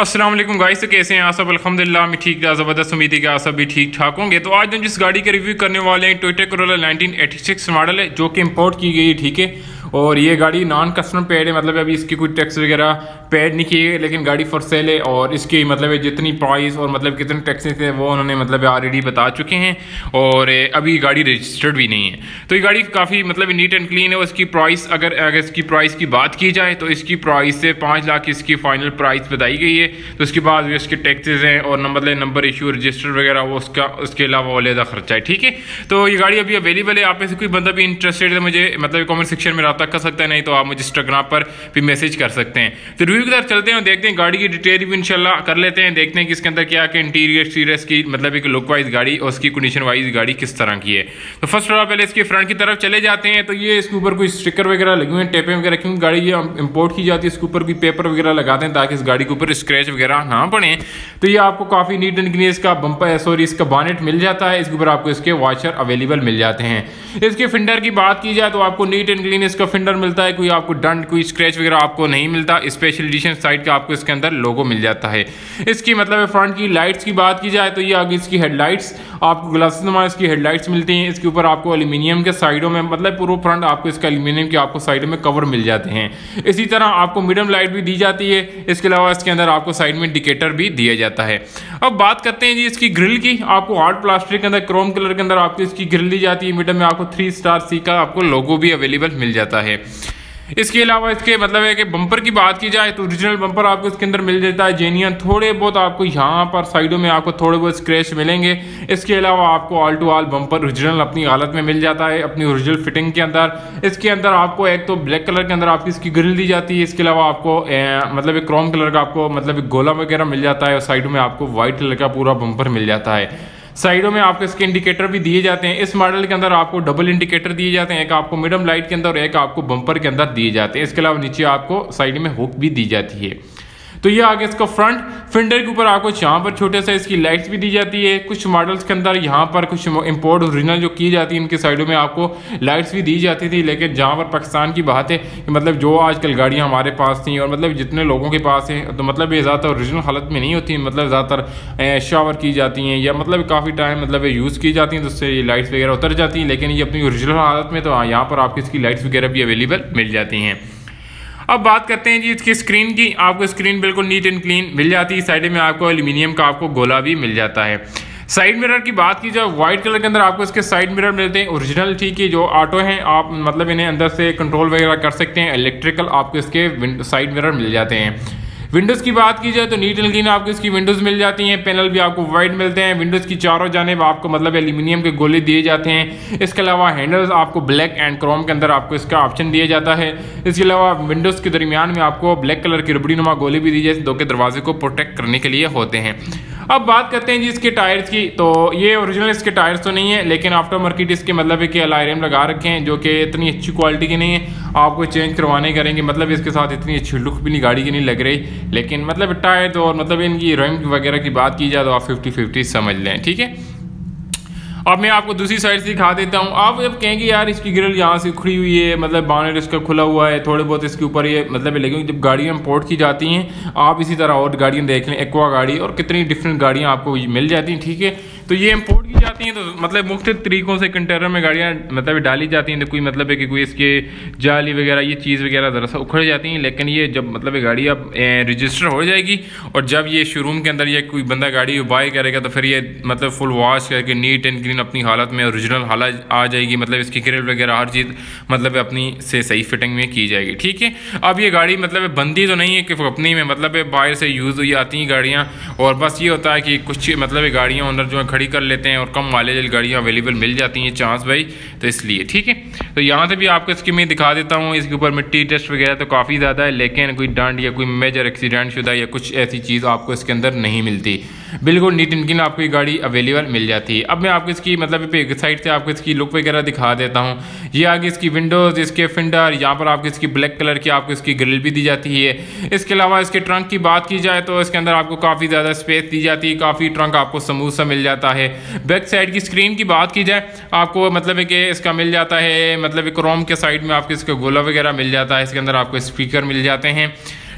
Aslam guys तो कैसे हैं आप सब? अल्हम्दुलिल्लाह, मैं ठीक था ज़बरदस्त उम्मीद है कि आप भी ठीक ठाक होंगे। तो आज हम जिस गाड़ी का रिव्यू करने वाले हैं टोयोटा करोला 1986 मॉडल है, जो कि इंपोर्ट की गई है, ठीक है? और ये गाड़ी नॉन कस्टमर पेड है मतलब अभी इसकी कोई टैक्स वगैरह पेड नहीं किए, लेकिन गाड़ी फॉर सेल है और इसकी मतलब जितनी प्राइस और मतलब कितने टैक्सेस थे वो उन्होंने मतलब ऑलरेडी बता चुके हैं और अभी गाड़ी रजिस्टर्ड भी नहीं है। तो ये गाड़ी काफ़ी मतलब नीट एंड क्लीन है और उसकी प्राइस अगर अगर इसकी प्राइस की बात की जाए तो इसकी प्राइस से पाँच लाख इसकी फाइनल प्राइस बताई गई है। तो उसके बाद भी उसके टैक्सेस हैं और मतलब नंबर इशू रजिस्टर वगैरह, वो उसका, उसके अलावा अलहदा खर्चा है, ठीक है? तो ये गाड़ी अभी अवेलेबल है, आप में से कोई बंदा भी इंटरेस्टेड है मुझे मतलब कॉमेंट सेक्शन में रहा कर सकते हैं, नहीं तो आप मुझे इंस्टाग्राम पर भी मैसेज कर सकते हैं। तो रिव्यू की तरफ़ चलते हैं देखते हैं, गाड़ी की डिटेल भी इंशाल्लाह कर लेते हैं। देखते हैं कि इसके अंदर क्या क्या इंटीरियर एक्सटीरियर की मतलब एक लुक वाइज गाड़ी और उसकी कंडीशन वाइज गाड़ी किस तरह की है। तो फ़र्स्ट ऑफ़ पहले इसके फ्रंट की तरफ़ चले जाते हैं। तो ये इसके ऊपर कोई स्टिकर वगैरह लगे हुए हैं टेपे वगैरह, क्योंकि गाड़ी ये इंपोर्ट की जाती है, इसके ऊपर कोई पेपर वगैरह लगाते हैं ताकि इस गाड़ी के ऊपर स्क्रैच वगैरह ना पड़े। तो ये आपको काफ़ी नीट एंड क्लीन इसका बंपर सॉरी इसका बानेट मिल जाता है। इसके ऊपर आपको इसके वॉशर अवेलेबल मिल जाते हैं। इसके फिंडर की बात की जाए तो आपको नीट एंड क्लीन इसका फिंडर मिलता है, कोई आपको डंड कोई स्क्रैच वगैरह आपको नहीं मिलता स्पेशल एडिशन साइड का आपको इसके अंदर लोगो मिल जाता है। इसकी मतलब फ्रंट की लाइट्स की बात की जाए तो ये आगे इसकी हेडलाइट्स आपको ग्लास नुमा इसकी हेडलाइट्स मिलती हैं। इसके ऊपर आपको एल्यूमिनियम के साइडों में मतलब पूरा फ्रंट आपको इसका एल्यूमिनियम के आपको साइडों में कवर मिल जाते हैं। इसी तरह आपको मीडियम लाइट भी दी जाती है, इसके अलावा इसके अंदर आपको साइड में इंडिकेटर भी दिया जाता है। अब बात करते हैं जी इसकी ग्रिल की, आपको हार्ड प्लास्टिक के अंदर क्रोम कलर के अंदर आपको इसकी ग्रिल दी जाती है। मीडियम में आपको थ्री स्टार सी का आपको लोगो भी अवेलेबल मिल जाता है। इसके अलावा इसके मतलब है कि बम्पर की बात की जाए तो ओरिजिनल बम्पर आपको इसके अंदर मिल जाता है जेनियन थोड़े बहुत आपको यहाँ पर साइडों में आपको थोड़े बहुत स्क्रैच मिलेंगे। इसके अलावा आपको all to all bumper original अपनी हालत में मिल जाता है अपनी ओरिजिनल फिटिंग के अंदर। इसके अंदर आपको एक तो ब्लैक कलर के अंदर आपकी इसकी ग्रिल दी जाती है। इसके अलावा आपको ए, मतलब एक क्रोम कलर का आपको मतलब एक गोला वगैरह मिल जाता है और साइडों में आपको व्हाइट कलर का पूरा बम्पर मिल जाता है। साइडों में आपको इसके इंडिकेटर भी दिए जाते हैं। इस मॉडल के अंदर आपको डबल इंडिकेटर दिए जाते हैं। एक आपको मिडम लाइट के अंदर और एक आपको बम्पर के अंदर दिए जाते हैं। इसके अलावा नीचे आपको साइड में हुक भी दी जाती है। तो ये आगे इसका फ्रंट फिंडर के ऊपर आपको यहाँ पर छोटे साइज़ की लाइट्स भी दी जाती है। कुछ मॉडल्स के अंदर यहाँ पर कुछ इम्पोर्ट ओरिजिनल जो की जाती है, इनके साइडों में आपको लाइट्स भी दी जाती थी। लेकिन जहाँ पर पाकिस्तान की बात है मतलब जो आजकल गाड़ियाँ हमारे पास थी और मतलब जितने लोगों के पास हैं तो मतलब ये ज़्यादातर ओरिजिनल हालत में नहीं होती मतलब ज़्यादातर शावर की जाती हैं या मतलब काफ़ी टाइम मतलब यूज़ की जाती हैं तो उससे ये लाइट्स वगैरह उतर जाती हैं। लेकिन ये अपनी ओरिजिनल हालत में तो यहाँ पर आपकी इसकी लाइट्स वगैरह भी अवेलेबल मिल जाती हैं। अब बात करते हैं जी इसकी स्क्रीन की। आपको स्क्रीन बिल्कुल नीट एंड क्लीन मिल जाती है। साइड में आपको एल्यूमिनियम का आपको गोला भी मिल जाता है। साइड मिरर की बात की जाए व्हाइट कलर के अंदर आपको इसके साइड मिरर मिलते हैं। ओरिजिनल ठीक है, जो ऑटो हैं, आप मतलब इन्हें अंदर से कंट्रोल वगैरह कर सकते हैं। इलेक्ट्रिकल आपको इसके साइड मिरर मिल जाते हैं। विंडोज़ की बात की जाए तो नीट एंड क्लीन आपको इसकी विंडोज़ मिल जाती हैं, पैनल भी आपको वाइट मिलते हैं, विंडोज़ की चारों जानेब आपको मतलब एल्यूमिनियम के गोले दिए जाते हैं। इसके अलावा हैंडल्स आपको ब्लैक एंड क्रोम के अंदर आपको इसका ऑप्शन दिया जाता है। इसके अलावा विंडोज़ के दरमियान में आपको ब्लैक कलर की रबड़ी नुमा गोले भी दी जाए दो के दरवाजे को प्रोटेक्ट करने के लिए होते हैं। अब बात करते हैं जी इसके टायर्स की। तो ये ओरिजिनल इसके टायर्स तो नहीं है, लेकिन आफ्टर मार्केट इसके मतलब है कि अलायरम लगा रखे हैं, जो कि इतनी अच्छी क्वालिटी की नहीं है। आपको चेंज करवाने करेंगे मतलब इसके साथ इतनी अच्छी लुक भी नहीं, गाड़ी की नहीं लग रही। लेकिन मतलब टायर और मतलब इनकी रैम वगैरह की बात की जाए तो आप फिफ्टी फिफ्टी समझ लें, ठीक है? अब मैं आपको दूसरी साइड से दिखा देता हूँ। आप जब कहेंगे, यार, इसकी ग्रिल यहाँ से उखड़ी हुई है मतलब बानर इसका खुला हुआ है थोड़े बहुत इसके ऊपर ये मतलब लेकिन जब गाड़ियाँ इम्पोर्ट की जाती हैं, आप इसी तरह और गाड़ियाँ देख लें एक्वा गाड़ी और कितनी डिफरेंट गाड़ियाँ आपको मिल जाती हैं, ठीक है? तो ये इम्पोर्ट की जाती हैं तो मतलब मुख्त तरीक़ों से कंटेनर में गाड़ियाँ मतलब डाली जाती हैं तो कोई मतलब है कि कोई इसके जाली वगैरह, ये चीज़ वगैरह ज़रा सा उखड़ जाती हैं, लेकिन ये जब मतलब गाड़ी अब रजिस्टर हो जाएगी और जब ये शोरूम के अंदर ये कोई बंदा गाड़ी बाय करेगा तो फिर ये मतलब फुल वॉश करके नीट एंड क्लीन अपनी हालत में ओरिजिनल हालत आ जाएगी मतलब इसकी ग्रिल वगैरह, हर चीज़ मतलब अपनी से सही फिटिंग में की जाएगी, ठीक है? अब ये गाड़ी मतलब बंदी तो नहीं है कि अपनी में मतलब बाहर से यूज़ हुई आती हैं गाड़ियाँ, और बस ये होता है कि कुछ मतलब गाड़ियाँ अंदर जो है खड़ी कर लेते हैं और कम माइलेज गाड़ियाँ अवेलेबल मिल जाती हैं चांस भाई तो इसलिए, ठीक है? तो यहाँ से भी आपको इसकी मैं दिखा देता हूँ, इसके ऊपर मिट्टी टेस्ट वगैरह तो काफ़ी ज़्यादा है, लेकिन कोई डांड या कोई मेजर एक्सीडेंट शुदा या कुछ ऐसी चीज़ आपको इसके अंदर नहीं मिलती। बिल्कुल नीट एंड क्लीन आपको ये गाड़ी अवेलेबल मिल जाती है। अब मैं आपको इसकी मतलब साइड से आपको इसकी लुक वगैरह दिखा देता हूँ। ये आगे इसकी विंडोज़ इसके फिंडर यहाँ पर आपको इसकी ब्लैक कलर की आपको इसकी ग्रिल भी दी जाती है। इसके अलावा इसके ट्रंक की बात की जाए तो इसके अंदर आपको काफ़ी ज़्यादा स्पेस दी जाती है। काफ़ी ट्रंक आपको समूथ सा मिल जाता है। बैक साइड की स्क्रीन की बात की जाए, आपको मतलब कि इसका मिल जाता है मतलब क्रोम के साइड में आपको इसका गोला वगैरह मिल जाता है। इसके अंदर आपको स्पीकर मिल जाते हैं।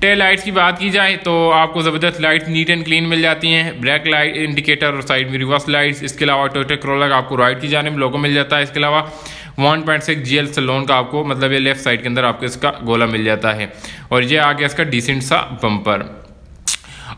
टेल लाइट्स की बात की जाए तो आपको ज़बरदस्त लाइट्स नीट एंड क्लीन मिल जाती हैं। ब्लैक लाइट इंडिकेटर और साइड में रिवर्स लाइट्स, इसके अलावा टोटे क्रोलर आपको राइट की जाने में लोगो मिल जाता है। इसके अलावा one point six G L का आपको मतलब ये लेफ़्ट साइड के अंदर आपको इसका गोला मिल जाता है। और ये आ गया इसका डिसेंट सा बम्पर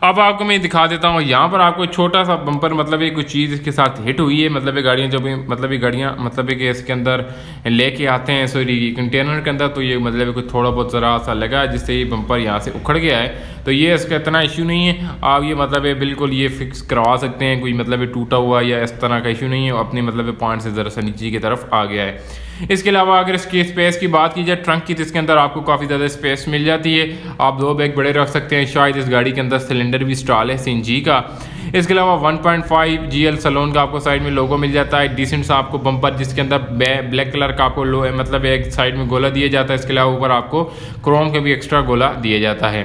अब आपको मैं दिखा देता हूँ, यहाँ पर आपको छोटा सा बम्पर मतलब एक कुछ चीज़ इसके साथ हिट हुई है मतलब ये गाड़ियाँ जब मतलब ये गाड़ियाँ मतलब कि इसके अंदर लेके आते हैं सॉरी कंटेनर के अंदर तो ये मतलब कुछ थोड़ा बहुत ज़रा सा लगा जिससे ये बम्पर यहाँ से उखड़ गया है। तो ये इसका इतना इशू नहीं है, आप ये मतलब ये बिल्कुल ये फिक्स करवा सकते हैं, कोई मतलब टूटा हुआ या इस तरह का इशू नहीं है अपने मतलब पॉइंट से ज़रा सा नीचे की तरफ़ आ गया है। इसके अलावा अगर इसकी स्पेस की बात की जाए ट्रंक की तो इसके अंदर आपको काफ़ी ज़्यादा स्पेस मिल जाती है। आप दो बैग बड़े रख सकते हैं। शायद इस गाड़ी के अंदर सिलेंडर भी स्टॉल है सी का। इसके अलावा 1.5 जीएल सलोन का आपको साइड में लोगो मिल जाता है। डिसेंट सा आपको बम्पर जिसके अंदर ब्लैक कलर का आपको लो मतलब एक साइड में गोला दिया जाता है। इसके अलावा ऊपर आपको क्रोम का भी एक्स्ट्रा गोला दिया जाता है।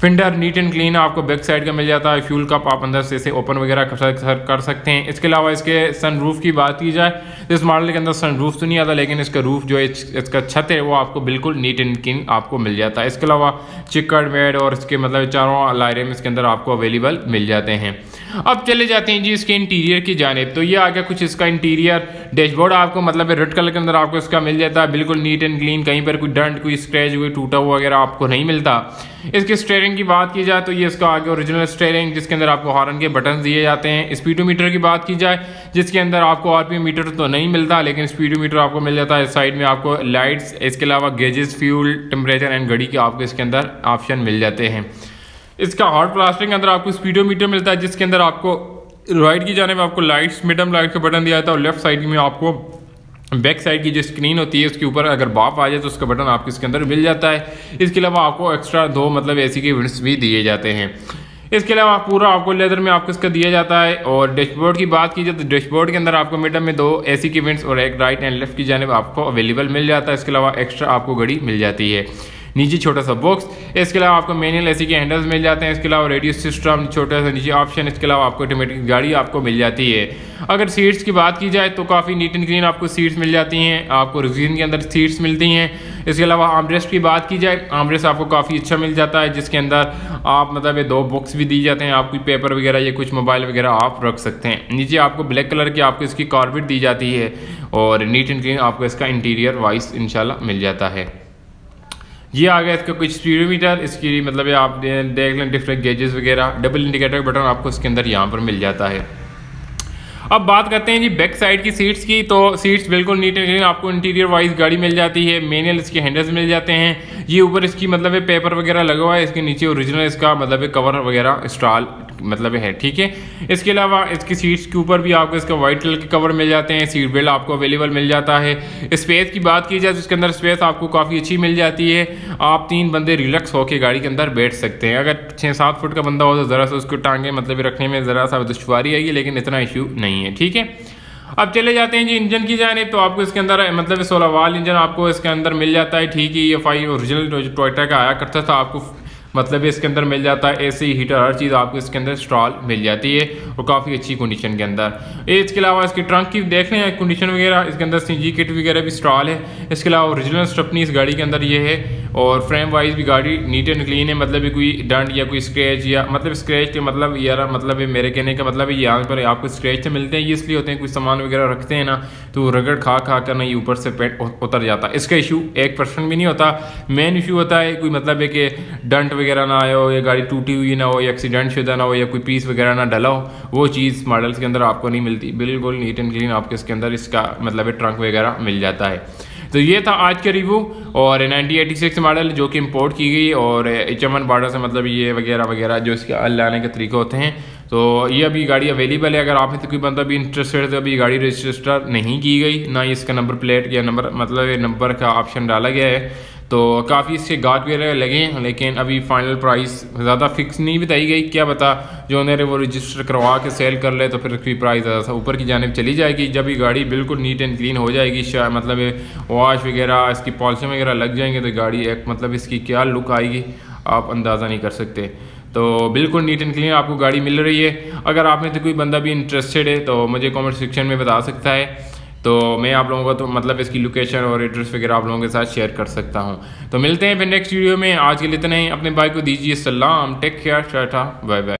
फिंडर नीट एंड क्लीन आपको बैक साइड का मिल जाता है फ्यूल कप आप अंदर से इसे ओपन वगैरह कर सकते हैं। इसके अलावा इसके सन रूफ की बात की जाए तो इस मॉडल के अंदर सन रूफ तो नहीं आता, लेकिन इसका रूफ जो है इसका छत है, वो आपको बिल्कुल नीट एंड क्लीन आपको मिल जाता है। इसके अलावा चिकड़ वेड और इसके मतलब चारों लाइरे में इसके अंदर आपको अवेलेबल मिल जाते हैं। अब चले जाते हैं जी इसके इंटीरियर की जानब। तो ये आ गया कुछ इसका इंटीरियर डैशबोर्ड आपको मतलब रेड कलर के अंदर आपको इसका मिल जाता है, बिल्कुल नीट एंड क्लीन कहीं पर कोई डंट कोई स्क्रैच कोई टूटा हुआ वगैरह आपको नहीं मिलता। इसके स्टेयरिंग की बात की जाए तो ये इसका आगे ओरिजिनल स्टेयरिंग जिसके अंदर आपको हॉर्न के बटन दिए जाते हैं। स्पीडोमीटर की बात की जाए, जिसके अंदर आपको आर मीटर तो नहीं मिलता, लेकिन स्पीडोमीटर आपको मिल जाता है। साइड में आपको लाइट्स इसके अलावा गेजेस फ्यूल टेम्परेचर एंड घड़ी के आपको इसके अंदर ऑप्शन मिल जाते हैं। इसका हार्ड प्लास्टिक के अंदर आपको स्पीडोमीटर मिलता है, जिसके अंदर आपको राइट की जाने में आपको लाइट्स मिडम लाइट का बटन दिया जाता है और लेफ़्ट साइड में आपको बैक साइड की जो स्क्रीन होती है, उसके ऊपर अगर बाप आ जाए तो उसका बटन आपको इसके अंदर मिल जाता है। इसके अलावा आपको एक्स्ट्रा दो मतलब एसी के विंड्स भी दिए जाते हैं। इसके अलावा पूरा आपको लेदर में आपको इसका दिया जाता है और डैशबोर्ड की बात की जाए तो डैशबोर्ड के अंदर आपको मिडम में दो एसी के विंड्स और एक राइट एंड लेफ़्ट की जानब आपको अवेलेबल मिल जाता है। इसके अलावा एक्स्ट्रा आपको घड़ी मिल जाती है। नीचे छोटा सा बॉक्स इसके अलावा आपको मैनुअल एसी के हैंडल्स मिल जाते हैं। इसके अलावा रेडियो सिस्टम छोटा सा नीचे ऑप्शन इसके अलावा आपको ऑटोमेटिक गाड़ी आपको मिल जाती है। अगर सीट्स की बात की जाए तो काफ़ी नीट एंड क्लीन आपको सीट्स मिल जाती हैं। आपको रिजीन के अंदर सीट्स मिलती हैं। इसके अलावा आमरेस्ट की बात की जाए आमरेस्ट आपको काफ़ी अच्छा मिल जाता है, जिसके अंदर आप मतलब ये दो बुक्स भी दी जाते हैं। आप कोई पेपर वगैरह या कुछ मोबाइल वगैरह आप रख सकते हैं। नीचे आपको ब्लैक कलर की आपको इसकी कारपेट दी जाती है और नीट एंड क्लीन आपको इसका इंटीरियर वाइस इंशाल्लाह मिल जाता है। ये आ गया इसका कुछ स्पीडोमीटर इसकी मतलब आप देख लें डिफरेंट गेजेस वगैरह डबल इंडिकेटर बटन आपको इसके अंदर यहाँ पर मिल जाता है। अब बात करते हैं जी बैक साइड की सीट्स की तो सीट्स बिल्कुल नीट एंड क्लीन आपको इंटीरियर वाइज गाड़ी मिल जाती है मेनल इसके हैंडल्स मिल जाते हैं। ये ऊपर इसकी मतलब पेपर वगैरह लगा हुआ है, इसके नीचे ओरिजिनल इसका मतलब कवर वगैरह स्टॉल मतलब है, ठीक है? इसके अलावा इसकी सीट्स के ऊपर भी आपको इसका वाइट कलर के कवर मिल जाते हैं सीट बेल्ट आपको अवेलेबल मिल जाता है। स्पेस की बात की जाए तो इसके अंदर स्पेस आपको काफ़ी अच्छी मिल जाती है, आप तीन बंदे रिलैक्स होकर गाड़ी के अंदर बैठ सकते हैं। अगर छः सात फुट का बंदा हो तो ज़रा सा उसको टांगे मतलब रखने में ज़रा सा दुश्वारी आएगी, लेकिन इतना इशू नहीं है, ठीक है? अब चले जाते हैं जी इंजन की जाने तो आपको इसके अंदर मतलब सोलह वाल इंजन आपको इसके अंदर मिल जाता है, ठीक है? ये फाइव ओरिजिनल टोयटा का आया करता था, आपको मतलब इसके अंदर मिल जाता है एसी हीटर हर चीज़ आपको इसके अंदर स्टॉल मिल जाती है और काफ़ी अच्छी कंडीशन के अंदर। इसके अलावा इसकी ट्रंक की देख रहे हैं कंडीशन वगैरह, इसके अंदर सी किट वगैरह भी स्टॉल है। इसके अलावा ओरिजिनल स्टपनी इस गाड़ी के अंदर ये है। और फ्रेम वाइज भी गाड़ी नीट एंड क्लीन है मतलब कोई डंड या कोई स्क्रैच या मतलब स्क्रैच के मतलब यार मतलब मेरे कहने का मतलब यहाँ पर आपको स्क्रैच तो मिलते हैं, ये इसलिए होते हैं, कुछ सामान वगैरह रखते हैं ना तो रगड़ खा खा कर ना ये ऊपर से पेट उतर जाता है। इसका इशू एक परसेंट भी नहीं होता। मेन इशू होता है, कोई मतलब है कि डंट वगैरह ना आया हो, या गाड़ी टूटी हुई ना हो, या एक्सीडेंट शुदा ना हो, या कोई पीस वगैरह ना डला हो, वो चीज़ मॉडल्स के अंदर आपको नहीं मिलती। बिल्कुल नीट एंड क्लीन आपके इसके अंदर इसका मतलब ट्रंक वगैरह मिल जाता है। तो ये था आज का रिव्यू और 1986 मॉडल जो कि इम्पोर्ट की गई और एच एम बॉर्डर से मतलब ये वगैरह वगैरह जो इसके लाने के तरीके होते हैं। तो ये अभी गाड़ी अवेलेबल है। अगर आप में से कोई बंदा भी इंटरेस्टेड है तो अभी गाड़ी रजिस्टर नहीं की गई। ना इसका नंबर प्लेट या नंबर मतलब नंबर का ऑप्शन डाला गया है। तो काफ़ी इसके गाट वगैरह लगे हैं, लेकिन अभी फाइनल प्राइस ज़्यादा फिक्स नहीं बताई गई। क्या बता जो उन्हें वो रजिस्टर करवा के सेल कर ले तो फिर उसकी प्राइस ज़्यादा सा ऊपर की जानब चली जाएगी। जब ये गाड़ी बिल्कुल नीट एंड क्लीन हो जाएगी मतलब वॉश वगैरह, इसकी पॉलिसी वगैरह लग जाएँगे तो गाड़ी एक मतलब इसकी क्या लुक आएगी, आप अंदाज़ा नहीं कर सकते। तो बिल्कुल नीट एंड क्लीन आपको गाड़ी मिल रही है। अगर आप में से कोई बंदा भी इंटरेस्टेड है तो मुझे कमेंट सेक्शन में बता सकता है। तो मैं आप लोगों को तो मतलब इसकी लोकेशन और एड्रेस वगैरह आप लोगों के साथ शेयर कर सकता हूँ। तो मिलते हैं फिर नेक्स्ट वीडियो में। आज के लिए इतना ही। अपने भाई को दीजिए सलाम। Take care tata bye bye